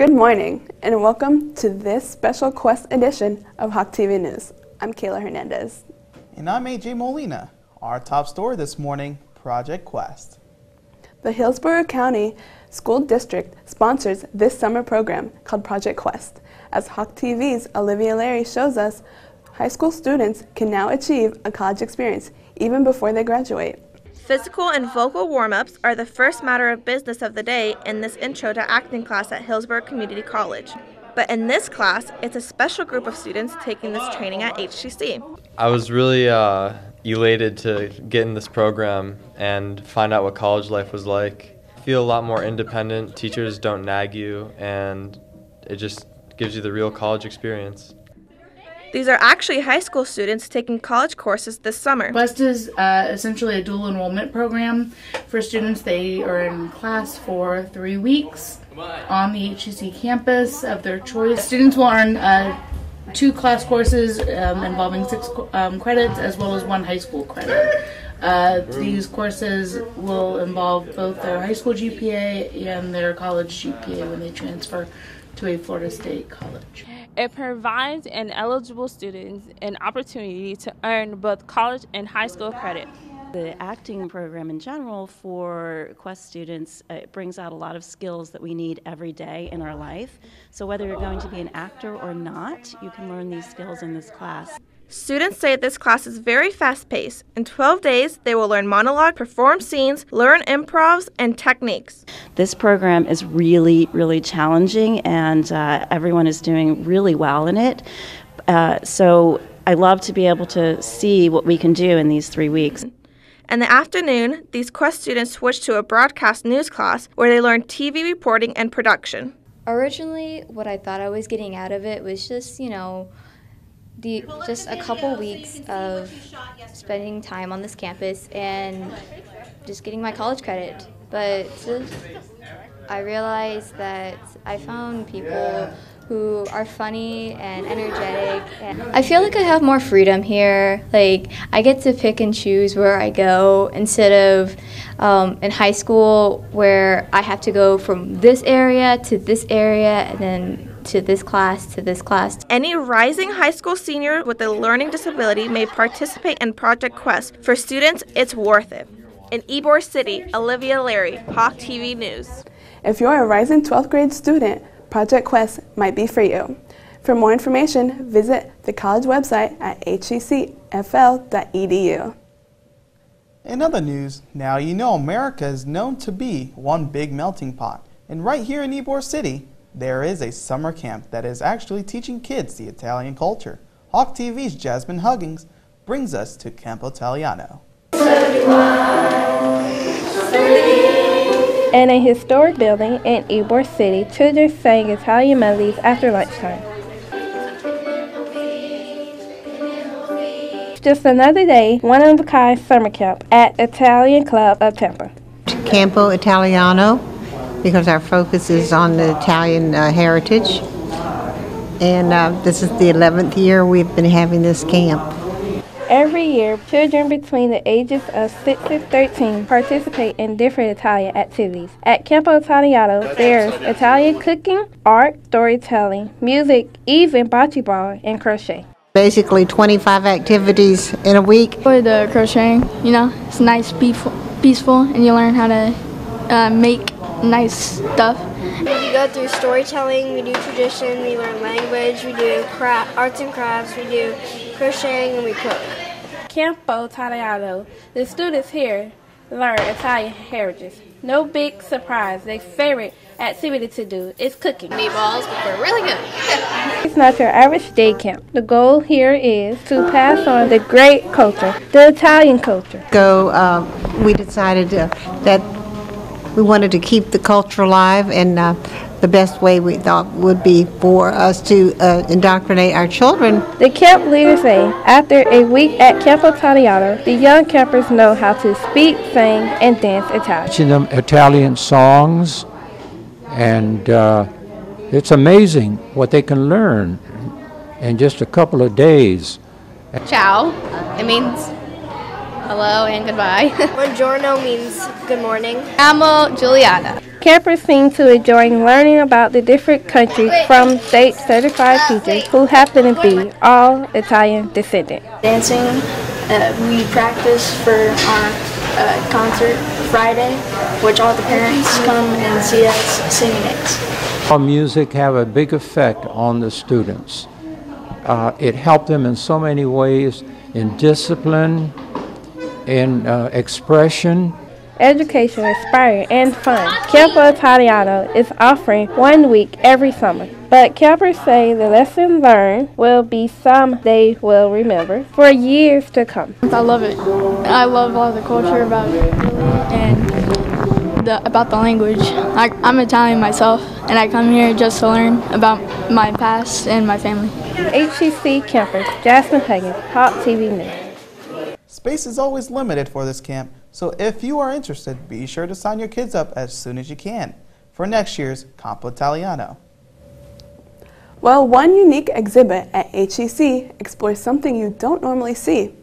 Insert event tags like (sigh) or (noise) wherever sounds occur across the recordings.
Good morning, and welcome to this special Quest edition of Hawk TV News. I'm Kayla Hernandez. And I'm AJ Molina. Our top story this morning Project Quest. The Hillsborough County School District sponsors this summer program called Project Quest. As Hawk TV's Olivia Larry shows us, high school students can now achieve a college experience even before they graduate. Physical and vocal warm ups are the first matter of business of the day in this intro to acting class at Hillsborough Community College. But in this class, it's a special group of students taking this training at HCC. I was really uh, elated to get in this program and find out what college life was like. Feel a lot more independent, teachers don't nag you, and it just gives you the real college experience. These are actually high school students taking college courses this summer. Quest is uh, essentially a dual enrollment program for students. They are in class for three weeks on the HCC campus of their choice. Students will earn uh, two class courses um, involving six um, credits as well as one high school credit. Uh, these courses will involve both their high school GPA and their college GPA when they transfer to a Florida State college. It provides an eligible students an opportunity to earn both college and high school credit. The acting program in general for Quest students uh, brings out a lot of skills that we need every day in our life. So whether you're going to be an actor or not, you can learn these skills in this class. Students say this class is very fast paced. In 12 days, they will learn monologue, perform scenes, learn improvs, and techniques. This program is really, really challenging, and uh, everyone is doing really well in it. Uh, so I love to be able to see what we can do in these three weeks. In the afternoon, these Quest students switch to a broadcast news class where they learn TV reporting and production. Originally, what I thought I was getting out of it was just, you know, the just a couple weeks of spending time on this campus and just getting my college credit. But I realized that I found people who are funny and energetic. And I feel like I have more freedom here. Like I get to pick and choose where I go instead of um, in high school where I have to go from this area to this area and then to this class to this class. Any rising high school senior with a learning disability may participate in Project Quest. For students, it's worth it. In Ybor City, Olivia Larry, Hawk TV News. If you're a rising 12th grade student, Project Quest might be for you. For more information, visit the college website at hccfl.edu. In other news, now you know America is known to be one big melting pot. And right here in Ybor City, there is a summer camp that is actually teaching kids the Italian culture. Hawk TV's Jasmine Huggins brings us to Campo Italiano. In a historic building in Ybor City, children sang Italian melodies after lunchtime. Just another day, one of a kind summer camp at Italian Club of Tampa. Campo Italiano, because our focus is on the Italian uh, heritage. And uh, this is the 11th year we've been having this camp. Every year, children between the ages of 6 to 13 participate in different Italian activities. At Campo Italiano, there's Italian cooking, art, storytelling, music, even bocce ball and crochet. Basically 25 activities in a week. For the crocheting, you know, it's nice, peaceful, peaceful and you learn how to uh, make nice stuff. We go through storytelling, we do tradition, we learn language, we do craft, arts and crafts, we do crocheting, and we cook. Campo Italiano. The students here learn Italian heritage. No big surprise. Their favorite activity to do is cooking. Meatballs, but they're really good. (laughs) it's not your average day camp. The goal here is to pass on the great culture, the Italian culture. Go, uh, we decided uh, that we wanted to keep the culture alive and uh, the best way we thought would be for us to uh, indoctrinate our children. The camp leaders say after a week at Campo Italiano, the young campers know how to speak, sing, and dance Italian. Teaching them Italian songs, and uh, it's amazing what they can learn in just a couple of days. Ciao. It means hello and goodbye. (laughs) Buongiorno means good morning. Amo Giuliana. Campers seem to enjoy learning about the different countries from state certified teachers who happen to be all Italian descendant. Dancing, uh, we practice for our uh, concert Friday, which all the parents come and see us singing and dance. Our music have a big effect on the students. Uh, it helped them in so many ways in discipline, in uh, expression. Education, inspiring, and fun. Campo Italiano is offering one week every summer. But campers say the lessons learned will be some they will remember for years to come. I love it. I love all the culture about it and the, about the language. I, I'm Italian myself, and I come here just to learn about my past and my family. HCC campers, Jasmine Huggins, Hawk TV News. Space is always limited for this camp, so if you are interested, be sure to sign your kids up as soon as you can for next year's Campo Italiano. Well, one unique exhibit at HCC explores something you don't normally see.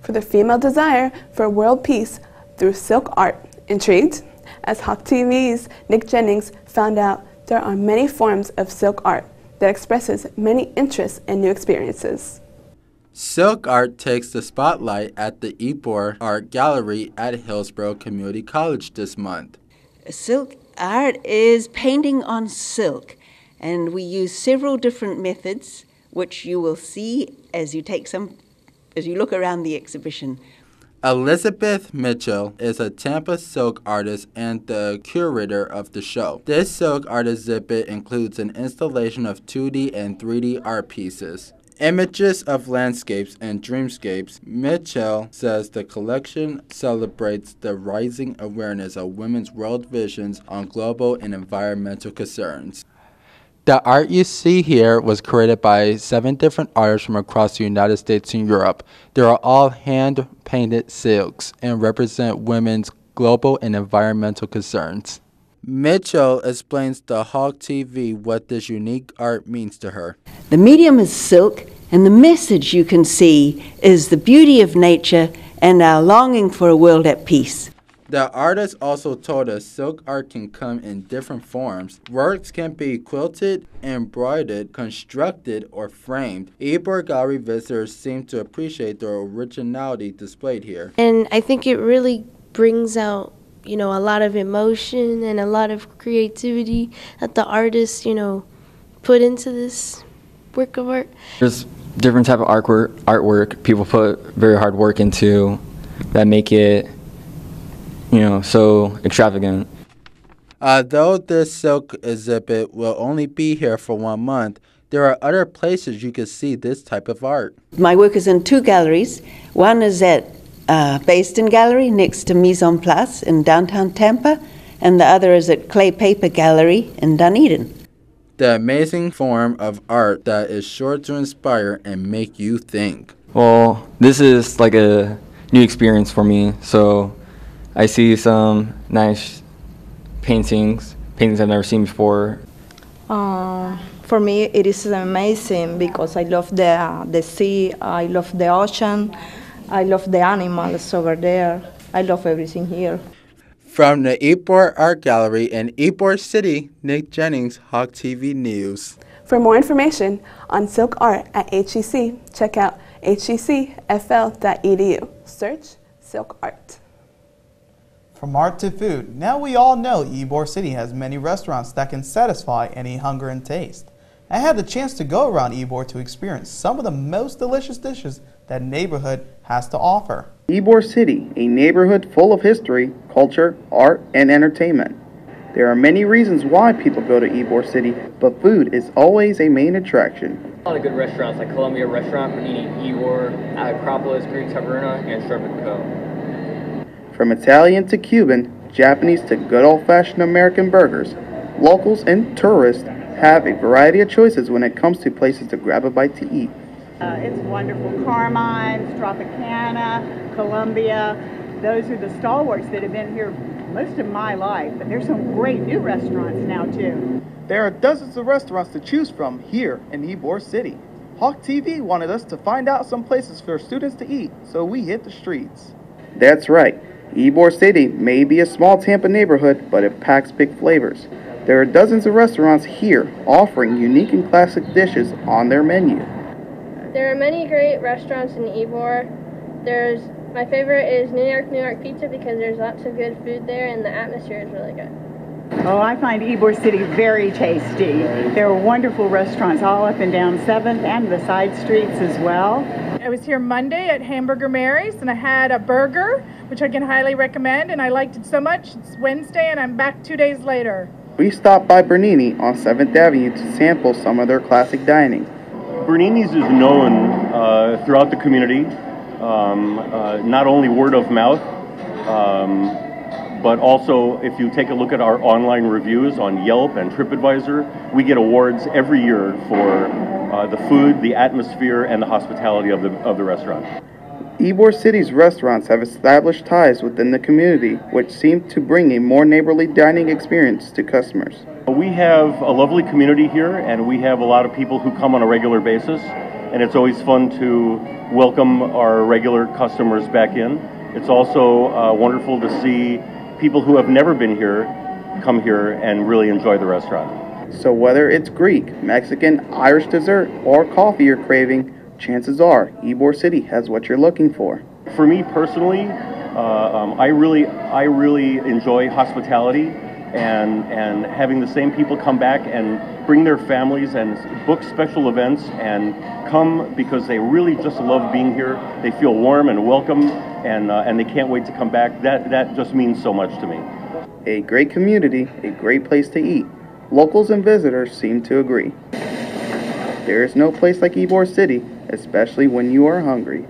For the female desire for world peace through silk art. Intrigued? As Hawk TV's Nick Jennings found out, there are many forms of silk art that expresses many interests and new experiences. Silk art takes the spotlight at the Ybor Art Gallery at Hillsborough Community College this month. Silk art is painting on silk, and we use several different methods, which you will see as you take some, as you look around the exhibition. Elizabeth Mitchell is a Tampa silk artist and the curator of the show. This silk art exhibit includes an installation of 2D and 3D art pieces. Images of landscapes and dreamscapes, Mitchell says the collection celebrates the rising awareness of women's world visions on global and environmental concerns. The art you see here was created by seven different artists from across the United States and Europe. They are all hand painted silks and represent women's global and environmental concerns. Mitchell explains to Hawk TV what this unique art means to her. The medium is silk, and the message you can see is the beauty of nature and our longing for a world at peace. The artist also told us silk art can come in different forms. Works can be quilted, embroidered, constructed, or framed. Ybor Gallery visitors seem to appreciate the originality displayed here. And I think it really brings out, you know, a lot of emotion and a lot of creativity that the artists, you know, put into this work of art. There's different type of artwork, artwork people put very hard work into that make it you know, so extravagant. Uh, Although this silk exhibit will only be here for one month, there are other places you can see this type of art. My work is in two galleries. One is at uh, Bayston Gallery next to Mise en Place in downtown Tampa, and the other is at Clay Paper Gallery in Dunedin. The amazing form of art that is sure to inspire and make you think. Well, this is like a new experience for me, so I see some nice paintings, paintings I've never seen before. Uh, for me, it is amazing because I love the, uh, the sea, I love the ocean, I love the animals over there. I love everything here. From the Ybor Art Gallery in Ybor City, Nick Jennings, Hawk TV News. For more information on silk art at HCC, check out hccfl.edu. Search silk art. From art to food, now we all know Ybor City has many restaurants that can satisfy any hunger and taste. I had the chance to go around Ybor to experience some of the most delicious dishes that neighborhood has to offer. Ybor City, a neighborhood full of history, culture, art, and entertainment. There are many reasons why people go to Ybor City, but food is always a main attraction. A lot of good restaurants like Columbia Restaurant, Panini, Ybor, Acropolis, Greek Taverna, and Sherbet Co. From Italian to Cuban, Japanese to good old-fashioned American burgers, locals and tourists have a variety of choices when it comes to places to grab a bite to eat. Uh, it's wonderful. Carmine's, Tropicana, Columbia. Those are the stalwarts that have been here most of my life. But there's some great new restaurants now, too. There are dozens of restaurants to choose from here in Ybor City. Hawk TV wanted us to find out some places for students to eat, so we hit the streets. That's right. Ybor City may be a small Tampa neighborhood, but it packs big flavors. There are dozens of restaurants here offering unique and classic dishes on their menu. There are many great restaurants in Ybor. There's my favorite is New York New York Pizza because there's lots of good food there and the atmosphere is really good. Oh, I find Ybor City very tasty. There are wonderful restaurants all up and down 7th and the side streets as well. I was here Monday at Hamburger Mary's and I had a burger, which I can highly recommend, and I liked it so much. It's Wednesday and I'm back two days later. We stopped by Bernini on 7th Avenue to sample some of their classic dining. Bernini's is known uh, throughout the community, um, uh, not only word of mouth, um, but also if you take a look at our online reviews on Yelp and TripAdvisor, we get awards every year for uh, the food, the atmosphere, and the hospitality of the, of the restaurant. Ybor City's restaurants have established ties within the community, which seem to bring a more neighborly dining experience to customers. We have a lovely community here, and we have a lot of people who come on a regular basis, and it's always fun to welcome our regular customers back in. It's also uh, wonderful to see people who have never been here come here and really enjoy the restaurant. So whether it's Greek, Mexican, Irish dessert, or coffee you're craving, chances are Ybor City has what you're looking for. For me personally, uh, um, I really, I really enjoy hospitality and and having the same people come back and bring their families and book special events and come because they really just love being here. They feel warm and welcome, and uh, and they can't wait to come back. That that just means so much to me. A great community, a great place to eat. Locals and visitors seem to agree. There is no place like Ybor City, especially when you are hungry.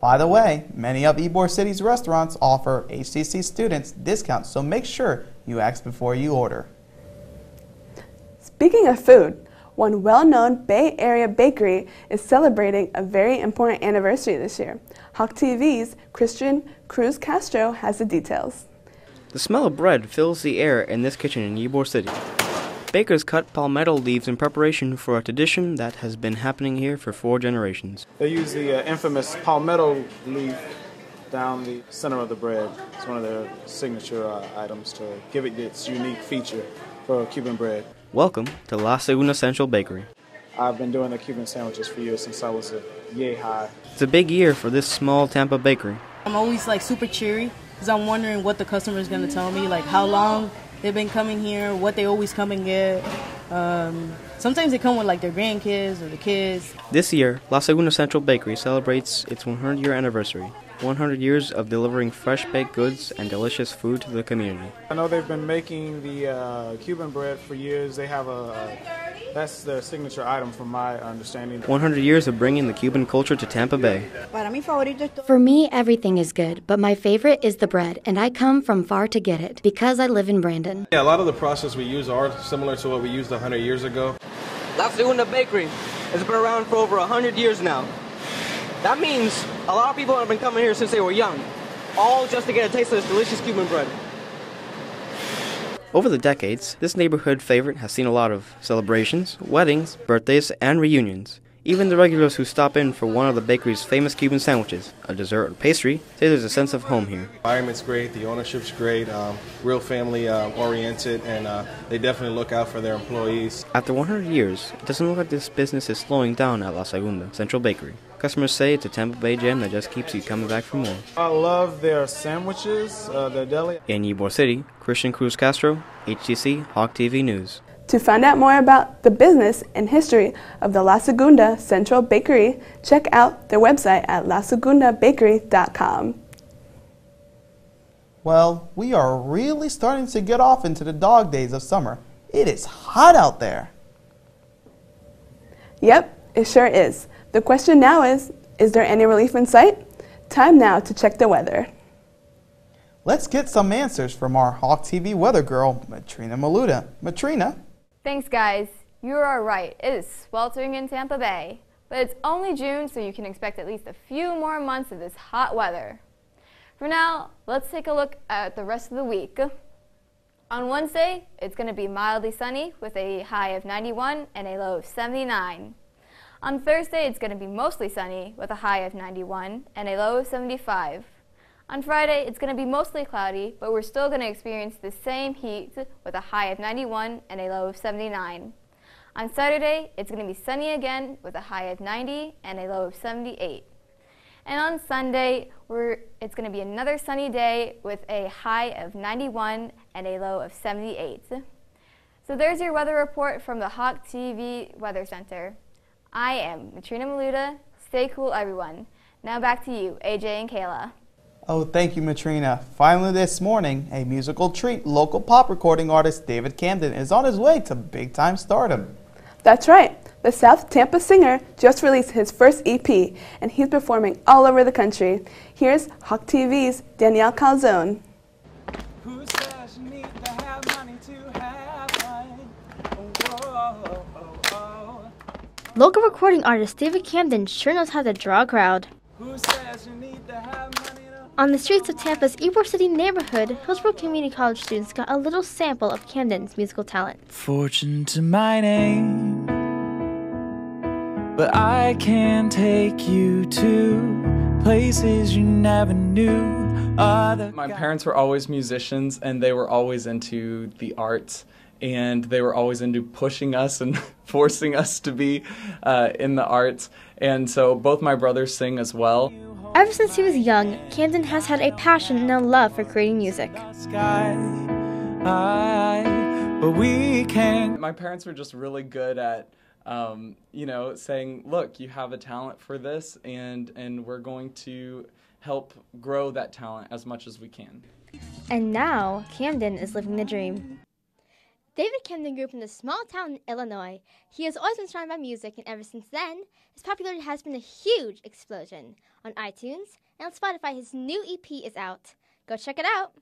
By the way, many of Ybor City's restaurants offer HCC students discounts, so make sure you ask before you order. Speaking of food, one well-known Bay Area bakery is celebrating a very important anniversary this year. Hawk TV's Christian Cruz Castro has the details. The smell of bread fills the air in this kitchen in Ybor City. Bakers cut palmetto leaves in preparation for a tradition that has been happening here for four generations. They use the uh, infamous palmetto leaf down the center of the bread. It's one of their signature uh, items to give it its unique feature for Cuban bread. Welcome to La Segunda Central Bakery. I've been doing the Cuban sandwiches for years since I was a yay high. It's a big year for this small Tampa bakery. I'm always like super cheery because I'm wondering what the customer is going to tell me, like how long they've been coming here, what they always come and get. Um, sometimes they come with like their grandkids or the kids. This year, La Segunda Central Bakery celebrates its 100 year anniversary. 100 years of delivering fresh baked goods and delicious food to the community. I know they've been making the uh, Cuban bread for years. They have a, that's their signature item from my understanding. 100 years of bringing the Cuban culture to Tampa Bay. For me, everything is good, but my favorite is the bread, and I come from far to get it because I live in Brandon. Yeah, a lot of the process we use are similar to what we used 100 years ago. La Segunda Bakery has been around for over 100 years now. That means a lot of people have been coming here since they were young, all just to get a taste of this delicious Cuban bread. Over the decades, this neighborhood favorite has seen a lot of celebrations, weddings, birthdays, and reunions. Even the regulars who stop in for one of the bakery's famous Cuban sandwiches, a dessert or pastry, say there's a sense of home here. The environment's great, the ownership's great, um, real family uh, oriented, and uh, they definitely look out for their employees. After 100 years, it doesn't look like this business is slowing down at La Segunda Central Bakery. Customers say it's a Tampa Bay gem that just keeps you coming back for more. I love their sandwiches, uh, their deli. In Ybor City, Christian Cruz Castro, HCC Hawk TV News. To find out more about the business and history of the La Segunda Central Bakery, check out their website at lasegundabakery.com. Well, we are really starting to get off into the dog days of summer. It is hot out there. Yep, it sure is. The question now is, is there any relief in sight? Time now to check the weather. Let's get some answers from our Hawk TV weather girl, Matrina Maluda. Matrina? Thanks, guys. You are right. It is sweltering in Tampa Bay. But it's only June, so you can expect at least a few more months of this hot weather. For now, let's take a look at the rest of the week. On Wednesday, it's going to be mildly sunny with a high of 91 and a low of 79. On Thursday, it's going to be mostly sunny with a high of 91 and a low of 75. On Friday, it's going to be mostly cloudy, but we're still going to experience the same heat with a high of 91 and a low of 79. On Saturday, it's going to be sunny again with a high of 90 and a low of 78. And on Sunday, it's going to be another sunny day with a high of 91 and a low of 78. So there's your weather report from the Hawk TV Weather Center. I am Matrina Maluda. Stay cool, everyone. Now back to you, AJ and Kayla. Oh, thank you, Matrina. Finally this morning, a musical treat, local pop recording artist David Camden is on his way to big-time stardom. That's right. The South Tampa singer just released his first EP, and he's performing all over the country. Here's Hawk TV's Danielle Calzone. Local recording artist David Camden sure knows how to draw a crowd. On the streets of Tampa's Ybor City neighborhood, Hillsborough Community College students got a little sample of Camden's musical talent. Fortune to my name but I can take you to places you never knew. Other My parents were always musicians and they were always into the arts and they were always into pushing us and (laughs) forcing us to be uh, in the arts. And so both my brothers sing as well. Ever since he was young, Camden has had a passion and a love for creating music. I, but we can. My parents were just really good at um, you know, saying, look, you have a talent for this, and, and we're going to help grow that talent as much as we can. And now, Camden is living the dream. David Camden grew up in a small town in Illinois. He has always been surrounded by music, and ever since then, his popularity has been a huge explosion. On iTunes and on Spotify, his new EP is out. Go check it out!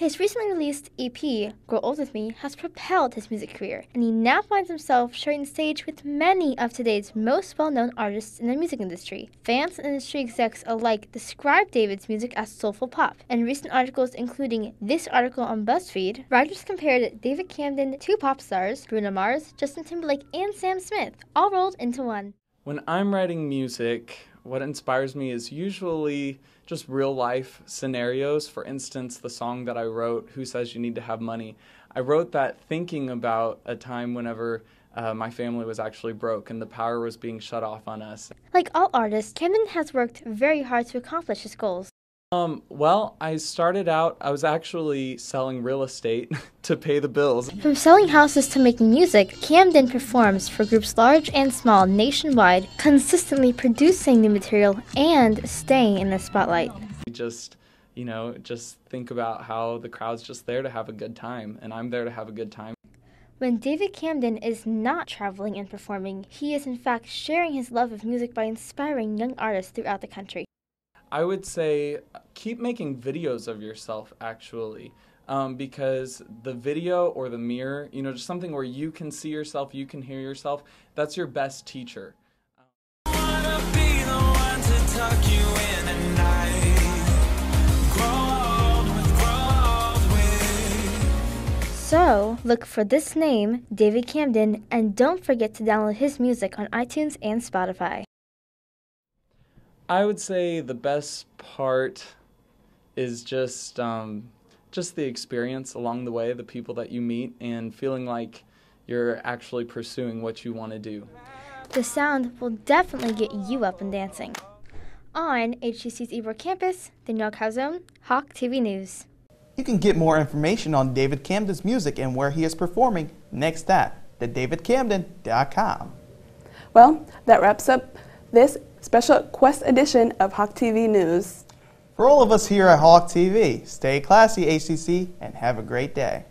His recently released EP, Grow Old With Me, has propelled his music career, and he now finds himself sharing the stage with many of today's most well known artists in the music industry. Fans and industry execs alike describe David's music as soulful pop, and recent articles, including this article on BuzzFeed, writers compared David Camden to pop stars Bruno Mars, Justin Timberlake, and Sam Smith, all rolled into one. When I'm writing music, what inspires me is usually just real life scenarios. For instance, the song that I wrote, Who Says You Need to Have Money, I wrote that thinking about a time whenever uh, my family was actually broke and the power was being shut off on us. Like all artists, Camden has worked very hard to accomplish his goals. Um, well, I started out, I was actually selling real estate (laughs) to pay the bills. From selling houses to making music, Camden performs for groups large and small nationwide, consistently producing new material and staying in the spotlight. Just, you know, just think about how the crowd's just there to have a good time, and I'm there to have a good time. When David Camden is not traveling and performing, he is in fact sharing his love of music by inspiring young artists throughout the country. I would say keep making videos of yourself actually. Um, because the video or the mirror, you know, just something where you can see yourself, you can hear yourself, that's your best teacher. So, look for this name, David Camden, and don't forget to download his music on iTunes and Spotify. I would say the best part is just um, just the experience along the way, the people that you meet, and feeling like you're actually pursuing what you want to do. The sound will definitely get you up and dancing. On HCC's Ybor campus, Danielle Calzone, Hawk TV News. You can get more information on David Camden's music and where he is performing next at thedavidcamden.com. Well, that wraps up this special Quest edition of Hawk TV News. For all of us here at Hawk TV, stay classy, HCC, and have a great day.